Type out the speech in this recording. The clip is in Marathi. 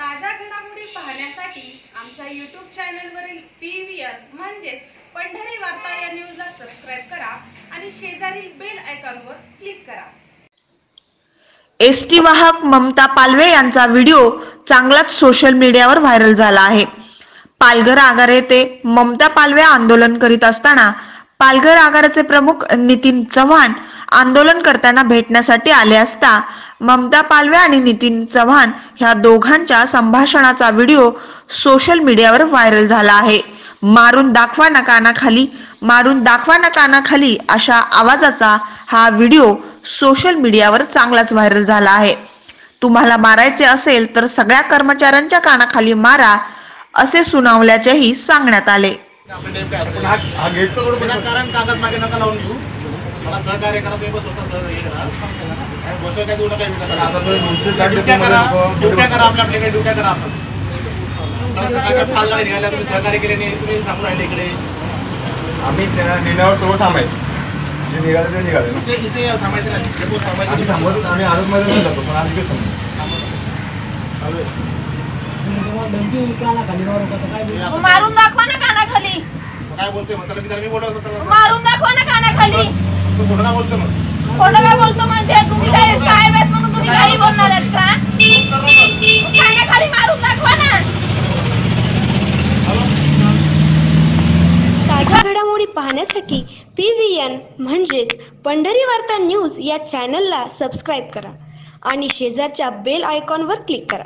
ताज्या घडामोडी पाहण्यासाठी आमच्या यूट्यूब चॅनलवरील पी व्ही आर म्हणजेच पंढरी वार्ता या न्यूजला सबस्क्राईब करा आणि शेजारील बेल आयकॉनवर क्लिक करा. एसटी वाहक ममता पालवे यांचा व्हिडिओ चांगलाच सोशल मीडियावर व्हायरल झाला आहे. पालघर आगार येथे ममता पालवे आंदोलन करीत असताना पालघर आगाराचे प्रमुख नितीन चव्हाण आंदोलन करताना भेटण्यासाठी आले असता ममता पालवे आणि नितीन चव्हाण ह्या दोघांच्या संभाषणाचा व्हिडिओ सोशल मीडियावर व्हायरल झाला आहे. मारून दाखवा ना कानाखाली मारून दाखवा ना कानाखाली अशा आवाजाचा हा व्हिडिओ सोशल मीडियावर चांगलाच व्हायरल झाला आहे. तुम्हाला मारायचे असेल तर सगळ्या कर्मचाऱ्यांच्या कानाखाली मारा असे सुनावल्याचेही सांगण्यात आले. कागद मागे नका लावून घेऊ. मला सहकार्य करा तुम्ही स्वतः हे करा. गोष्ट काय देऊ नका ड्युट्या करा? आपल्या आपल्याकडे ड्युट्या करा आपण. निघाल्या तुम्ही सहकार्य केले नाही तुम्ही सांगून राहिले इकडे. आम्ही त्या निर्णयावर सर्व थांबायचं. जे निघाले ते निघाले. इथे थांबायचं नाही. आम्ही नाही. थांबवतो आम्ही मध्ये नाही जातो पण आम्ही थांबतो. मारून दाखवा ना बोलतोय मग त्याला मी त्याला मी बोलवत होतो त्याला. मारून दाखवा ना कानाखाली. तू खोटं का बोलतोय मग खोटं काय बोलतो म्हणजे तुम्ही काय साहेब आहेत म्हणून तुम्ही काही बोलणार आहेत का? कर ना मग. कानाखाली मारून दाखवा ना. ताज्या घडामोडी पाहण्यासाठी पी व्ही एन म्हणजेच पंढरी वार्ता न्यूज या चॅनलला सबस्क्राईब करा आणि शेजारच्या बेल आयकॉनवर क्लिक करा.